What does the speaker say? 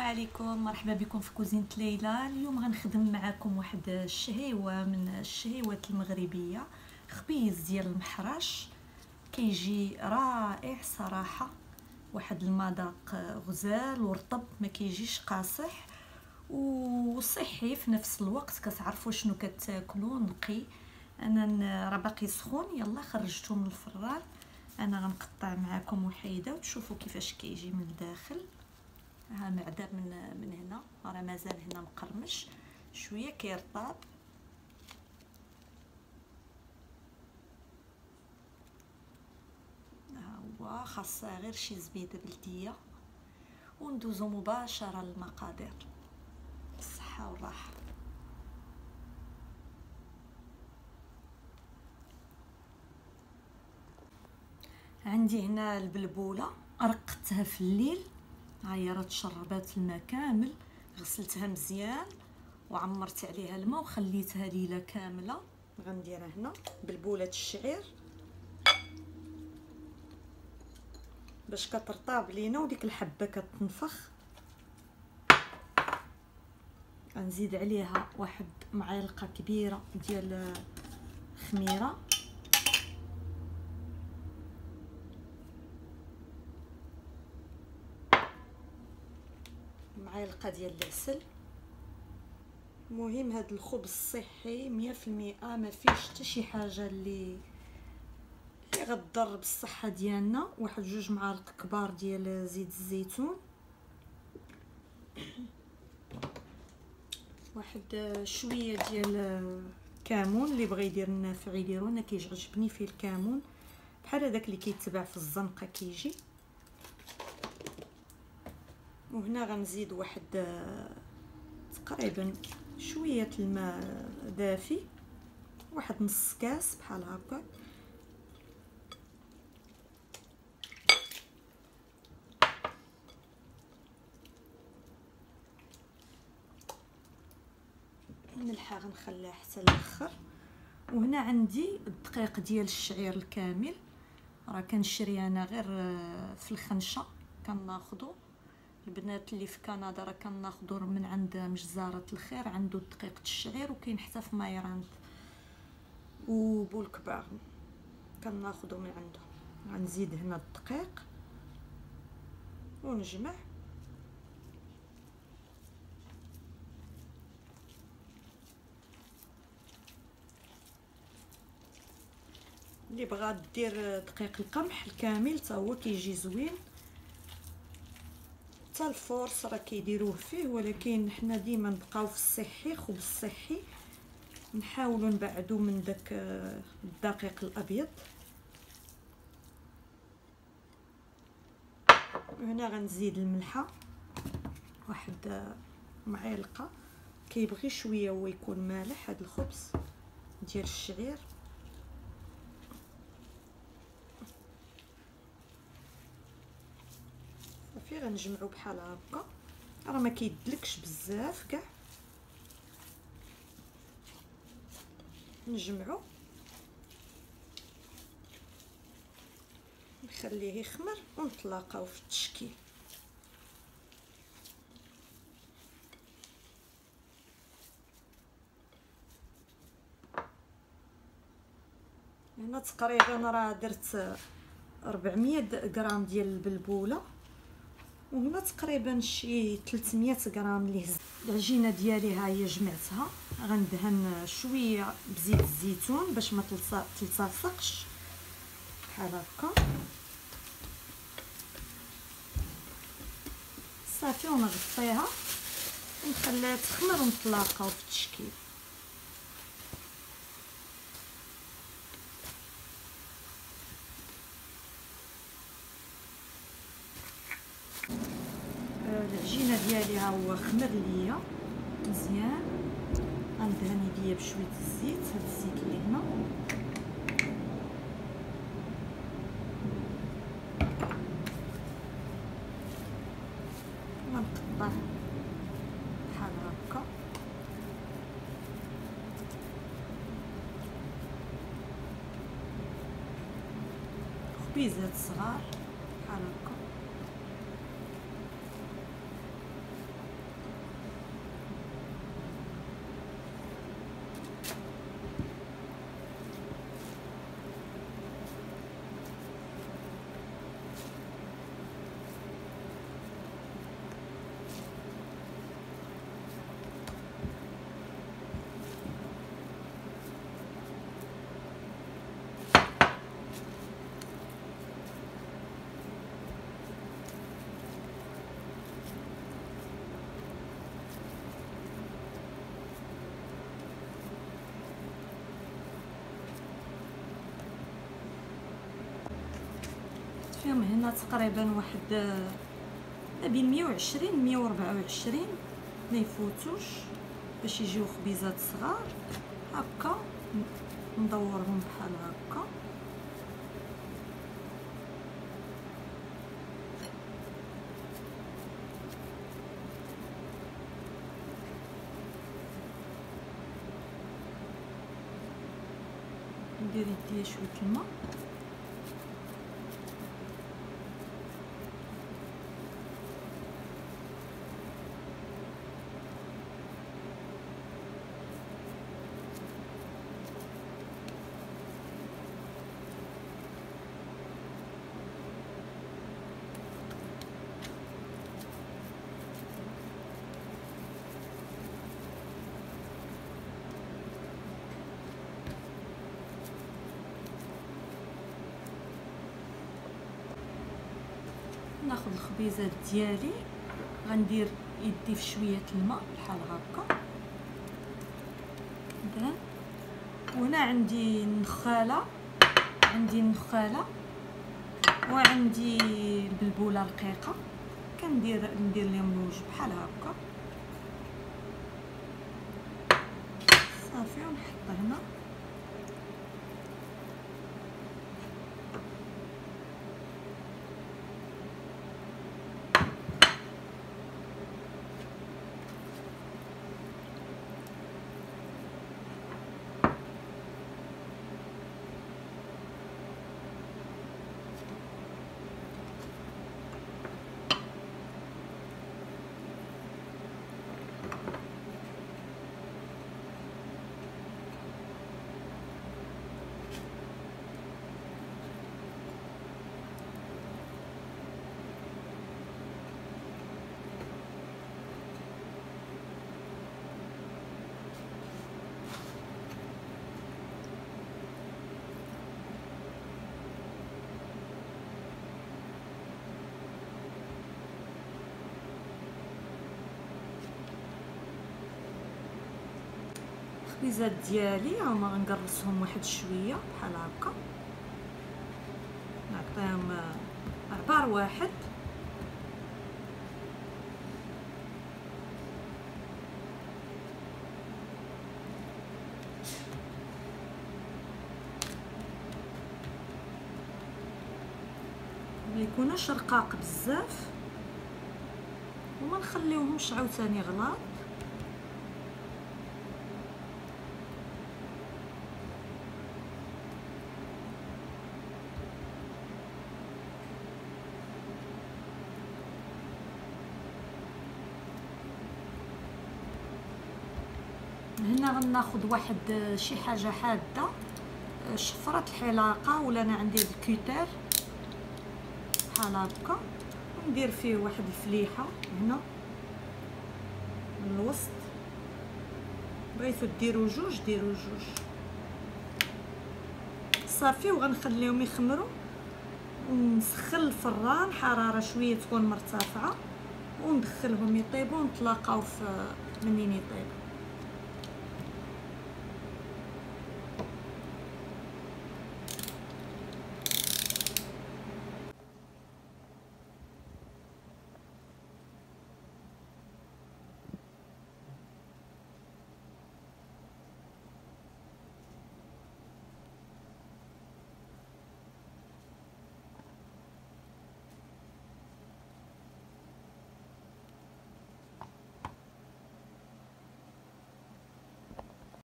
عليكم. مرحبا بكم في كوزينة ليلى. اليوم غنخدم معكم واحد الشهيوة من الشهيوات المغربية خبيز ديال المحرش كيجي رائع صراحة. واحد المذاق غزال ورطب ما كيجيش قاصح. وصحي في نفس الوقت كتعرفوا شنو كتاكلوا. نقي. أنا راه باقي سخون. يلا خرجته من الفران. أنا غنقطع معكم وحيدة وتشوفوا كيفاش كيجي من الداخل. ها معدة من من هنا. راه مازال هنا مقرمش. شوية كيرطاب. ها هو. خاصها غير شي زبيدة بلدية. وندوزو مباشرة للمقادير. الصحه والراحة. عندي هنا البلبولة. رقتها في الليل. هاهي راه تشربات الماء كامل غسلتها مزيان وعمرت عليها الماء وخليتها ليلة كاملة. غنديرها هنا بلبوله الشعير. باش كترطاب لينا وديك الحبة كتنفخ. غنزيد عليها واحد معلقة كبيرة ديال خميرة. معلقه ديال العسل مهم هاد الخبز صحي مية في المئة ما فيش شي حاجة اللي اللي غضر بالصحة ديالنا. واحد جوج معالق كبار ديال زيت الزيتون. واحد شوية ديال كمون اللي بغى يدير النافع يديرو أنا كيعجبني فيه الكمون بحال هذاك اللي كيتباع في الزنقة كيجي. وهنا غنزيد واحد تقريبا شوية الماء دافي واحد نص كاس بحال هكا. الملحه غنخليها حتى الأخر. وهنا عندي الدقيق ديال الشعير الكامل. راه كنشري أنا غير في الخنشة كناخذو البنات اللي في كندا راه كناخذو من عند مجزرة الخير عنده دقيقه الشعير وكاين حتى في مايراند وبولكباغ كناخذو من عنده غنزيد هنا الدقيق ونجمع. اللي بغات دير دقيق القمح الكامل حتى هو كيجي زوين. الفورس راه كيديروه فيه ولكن حنا ديما نبقاو في الصحي خبز صحي نحاولوا نبعدوا من داك الدقيق الأبيض. هنا غنزيد الملحة. واحد معلقة. كيبغي شوية هو يكون مالح هذا الخبز ديال الشعير. غنجمعو بحال هكا. راه ما كيدلكش بزاف كاع. نجمعو. نخليه يخمر ونتلاقاو في التشكيل. هنا تقريبا راه درت 400 غرام ديال البلبولة. وهنا تقريبا شي 300 غرام اللي هز العجينة ديالي ها هي جمعتها. غندهن شوية بزيت الزيتون باش ما تلتصقش. بحال هكا. صافي ونغطيها. ونخليها تخمر ونتلاقاو في التشكيل العجينه ديالي ها هو خمر ليا. مزيان. غندهن يديا بشوية الزيت. هاد الزيت اللي هنا. ونقطع بحال هكا. خبيزات صغار بحال هكا. فيهم هنا تقريبا واحد ما بين 120 124 ما يفوتوش باش يجيو خبيزات صغار. هكا ندورهم بحال هكا. ندير يديا شوية الماء. ناخذ الخبيزات ديالي غندير يدي في شوية الماء بحال هكا. مثلا وهنا عندي النخاله عندي النخاله وعندي البلبوله رقيقة. كندير ندير لهم الوجه بحال هكا. صافي ونحط هنا. الخبيزات ديالي هما غنقرصهم واحد شوية بحال هكا. نعطيهم ربع واحد. ما يكونوش رقاق بزاف. وما نخليوهمش عاوتاني غلاط. غناخذ واحد شي حاجة حادة شفرة الحلاقة ولا أنا عندي الكوتر بحال هكا. وندير فيه واحد الفليحة هنا من الوسط. بغيتو ديروا جوج ديروا جوج. صافي وغنخليهم يخمروا. ونسخن الفران حرارة شوية تكون مرتفعة. وندخلهم يطيبوا ونتلاقاو في منين يطيبوا.